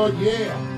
Oh, yeah.